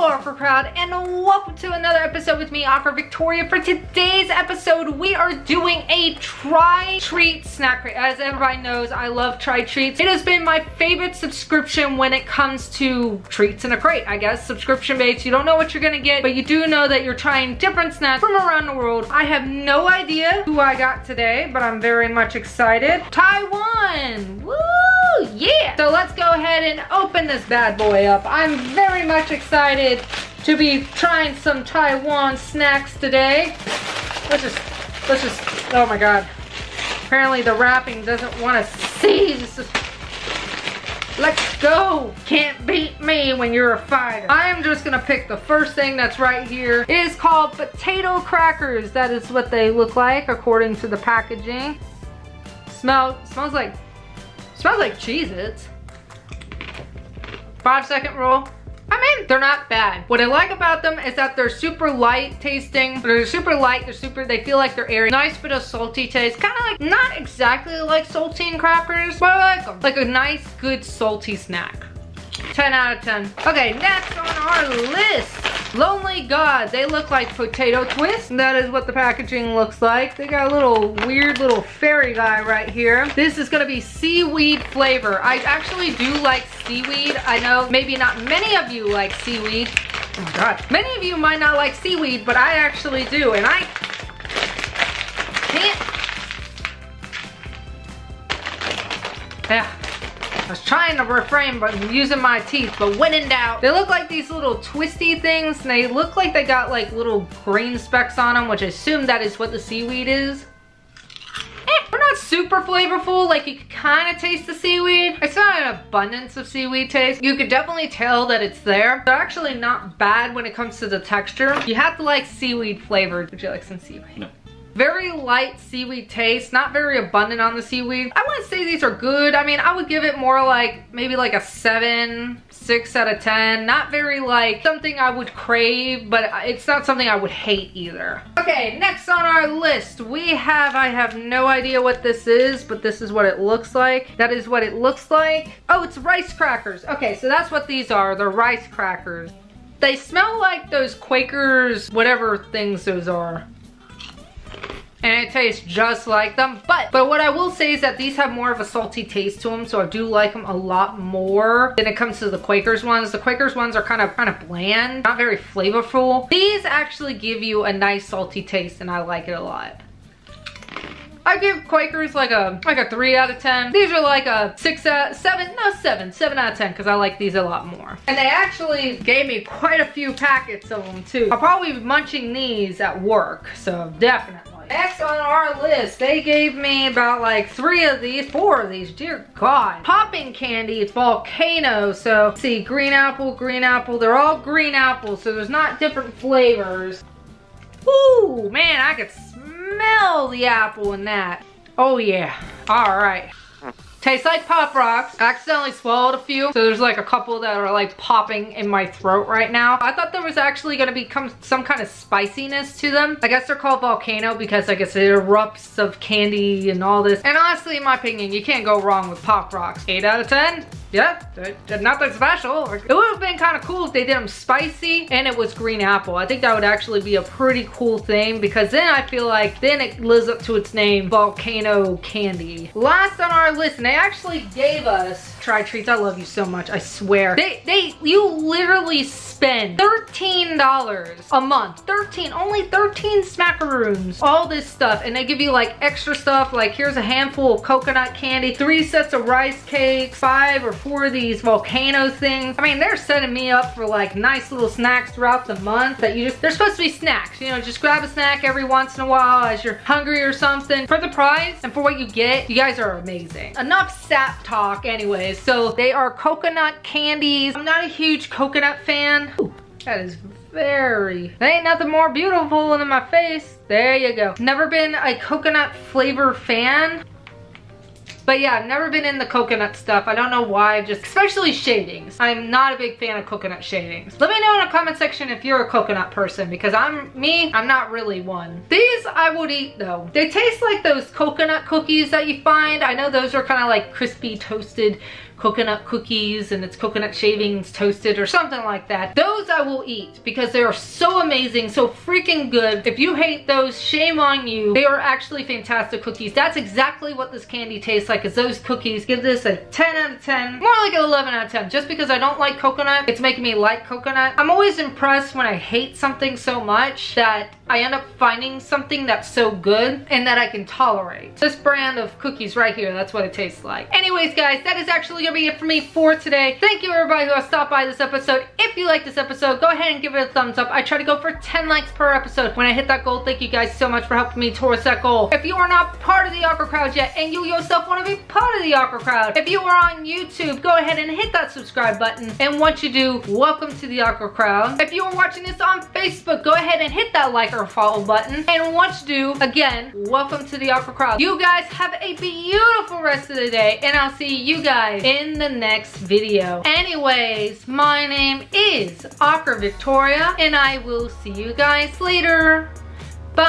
Awkward Crowd, and welcome to another episode with me, Awkward Victoria. For today's episode, we are doing a try treat snack crate. As everybody knows, I love try treats. It has been my favorite subscription when it comes to treats in a crate, I guess. Subscription based, you don't know what you're gonna get, but you do know that you're trying different snacks from around the world. I have no idea who I got today, but I'm very much excited. Taiwan! Woo! Yeah! So let's go ahead and open this bad boy up. I'm very much excited to be trying some Taiwan snacks today. Let's just, let's just, oh my god. Apparently the wrapping doesn't want to seize. Let's go! Can't beat me when you're a fighter. I am just gonna pick the first thing that's right here. It is called potato crackers. That is what they look like according to the packaging. Smell, smells like Smells like Cheez-Its. Five second rule. Mean, they're not bad. What I like about them is that they're super light tasting. They're super light, they're super, they feel like they're airy. Nice bit of salty taste. Kind of like, not exactly like saltine crackers, but I like them. Like a nice, good salty snack. 10 out of 10. Okay, next on our list Lonely God, they look like potato twists. That is what the packaging looks like. They got a little weird little fairy guy right here. This is gonna be seaweed flavor. I actually do like seaweed. I know maybe not many of you like seaweed. Oh God. Many of you might not like seaweed, but I actually do. And I can't. Yeah. I was trying to refrain from using my teeth, but when in doubt, they look like these little twisty things, and they look like they got like little green specks on them, which I assume that is what the seaweed is. Eh, they're not super flavorful, like you can kind of taste the seaweed. It's not an abundance of seaweed taste. You could definitely tell that it's there. They're actually not bad when it comes to the texture. You have to like seaweed flavored. Would you like some seaweed? No. Very light seaweed taste, not very abundant on the seaweed. I wouldn't say these are good. I mean, I would give it more like, maybe like a seven, six out of 10. Not very like something I would crave, but it's not something I would hate either. Okay, next on our list, we have, I have no idea what this is, but this is what it looks like. That is what it looks like. Oh, it's rice crackers. Okay, so that's what these are. They're rice crackers. They smell like those Quakers, whatever things those are and it tastes just like them. But, but what I will say is that these have more of a salty taste to them, so I do like them a lot more than it comes to the Quakers ones. The Quakers ones are kind of kind of bland, not very flavorful. These actually give you a nice salty taste, and I like it a lot. I give Quakers like a like a three out of 10. These are like a six out, seven, no seven, seven out of 10 because I like these a lot more. And they actually gave me quite a few packets of them too. I'll probably be munching these at work, so definitely. Next on our list, they gave me about like three of these, four of these, dear God. Popping candy, it's volcano. So see, green apple, green apple, they're all green apples, so there's not different flavors. Ooh, man, I could smell the apple in that. Oh yeah, all right. Tastes like Pop Rocks. I accidentally swallowed a few, so there's like a couple that are like popping in my throat right now. I thought there was actually gonna be some kind of spiciness to them. I guess they're called Volcano because I guess it erupts of candy and all this. And honestly, in my opinion, you can't go wrong with Pop Rocks. 8 out of 10? Yeah, nothing special. It would have been kind of cool if they did them spicy and it was green apple. I think that would actually be a pretty cool thing because then I feel like then it lives up to its name, volcano candy. Last on our list, and they actually gave us Try Treats. I love you so much, I swear. They, they, you literally spend $13 a month. 13, only 13 smackaroons. All this stuff, and they give you like extra stuff, like here's a handful of coconut candy, three sets of rice cakes, five or four of these volcano things. I mean, they're setting me up for like nice little snacks throughout the month that you just, they're supposed to be snacks. You know, just grab a snack every once in a while as you're hungry or something. For the price and for what you get, you guys are amazing. Enough sap talk So they are coconut candies. I'm not a huge coconut fan. Ooh, that is very, there ain't nothing more beautiful than my face. There you go. Never been a coconut flavor fan. But yeah, I've never been in the coconut stuff. I don't know why, just especially shadings. I'm not a big fan of coconut shadings. Let me know in the comment section if you're a coconut person because I'm me, I'm not really one. These I would eat though. They taste like those coconut cookies that you find. I know those are kind of like crispy toasted coconut cookies and it's coconut shavings toasted or something like that. Those I will eat because they are so amazing, so freaking good. If you hate those, shame on you. They are actually fantastic cookies. That's exactly what this candy tastes like is those cookies. Give this a 10 out of 10, more like an 11 out of 10. Just because I don't like coconut, it's making me like coconut. I'm always impressed when I hate something so much that I end up finding something that's so good and that I can tolerate. This brand of cookies right here, that's what it tastes like. Anyways, guys, that is actually gonna be it for me for today. Thank you everybody who has stopped by this episode. If you like this episode, go ahead and give it a thumbs up. I try to go for 10 likes per episode. When I hit that goal, thank you guys so much for helping me towards that goal. If you are not part of the Awkward Crowd yet and you yourself wanna be part of the Awkward Crowd, if you are on YouTube, go ahead and hit that subscribe button. And once you do, welcome to the Awkward Crowd. If you are watching this on Facebook, go ahead and hit that like or follow button. And what to do, again, welcome to the Awkward Crowd. You guys have a beautiful rest of the day and I'll see you guys in the next video. Anyways, my name is Awkward Victoria and I will see you guys later. Bye.